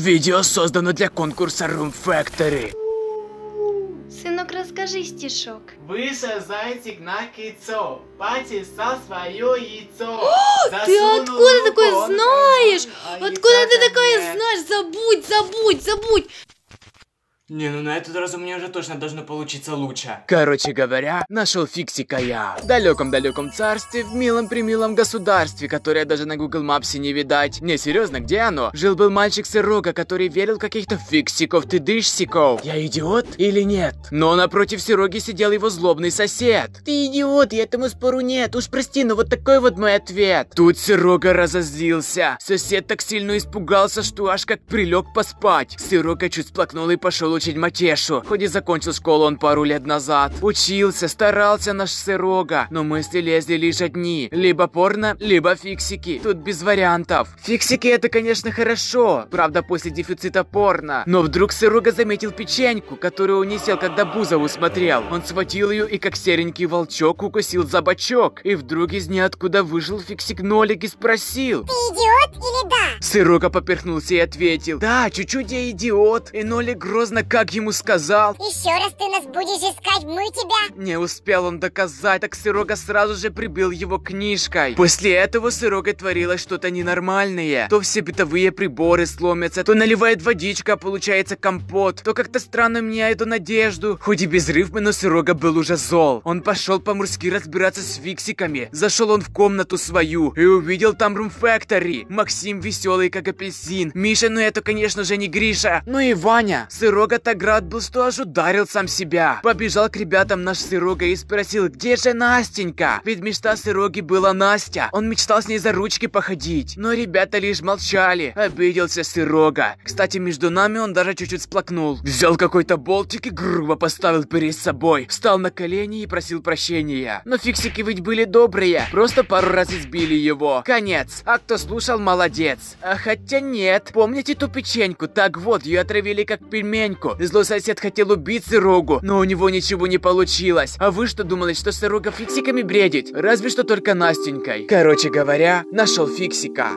Видео создано для конкурса Room Factory. Сынок, расскажи стишок. Вышел зайчик на яйцо, почесал свое яйцо. Ты засунул откуда такое знаешь? а Откуда ты такое нет. знаешь? Забудь, забудь, забудь. Не, ну на этот раз у меня уже точно должно получиться лучше. Короче говоря, нашел фиксика я. В далеком-далеком царстве, в милом-примилом государстве, которое даже на Google Maps не видать. Не, серьезно, где оно? Жил-был мальчик Сырога, который верил в каких-то фиксиков, ты дышсиков. Я идиот или нет? Но напротив Сироги сидел его злобный сосед. Ты идиот, и этому спору нет. Уж прости, но вот такой вот мой ответ. Тут Сирога разозлился. Сосед так сильно испугался, что аж как прилег поспать. Сирога чуть сплакнул и пошел учить матешу. Хоть и закончил школу он пару лет назад. Учился, старался наш Сирога. Но мысли лезли лишь одни. Либо порно, либо фиксики. Тут без вариантов. Фиксики это, конечно, хорошо. Правда, после дефицита порно. Но вдруг Сирога заметил печеньку, которую он не съел, когда Бузову смотрел. Он схватил ее и, как серенький волчок, укусил за бочок. И вдруг из ниоткуда вышел фиксик Нолик и спросил. Ты идиот? Сырока поперхнулся и ответил. Да, чуть-чуть я идиот. И Нолик грозно как ему сказал. Еще раз ты нас будешь искать, мы тебя. Не успел он доказать, так Сырога сразу же прибил его книжкой. После этого с Сырогой творилось что-то ненормальное. То все бытовые приборы сломятся, то наливает водичка, а получается компот, то как-то странно меняет надежду. Хоть и без рифмы, но Сырога был уже зол. Он пошел по-мужски разбираться с фиксиками. Зашел он в комнату свою и увидел там Room Factory. Максим веселый, как апельсин. Миша, ну это, конечно же, не Гриша. Ну и Ваня. Сырога так рад был, что аж ударил сам себя. Побежал к ребятам наш Сырога и спросил, где же Настенька? Ведь мечта Сыроги была Настя. Он мечтал с ней за ручки походить. Но ребята лишь молчали. Обиделся Сырога. Кстати, между нами он даже чуть-чуть сплакнул. Взял какой-то болтик и грубо поставил перед собой. Встал на колени и просил прощения. Но фиксики ведь были добрые. Просто пару раз избили его. Конец. А кто слушал, молодец. А хотя нет. Помните ту печеньку? Так вот, ее отравили как пельменьку. Злой сосед хотел убить Сырогу, но у него ничего не получилось. А вы что думали, что Сырога фиксиками бредит? Разве что только Настенькой. Короче говоря, нашел фиксика.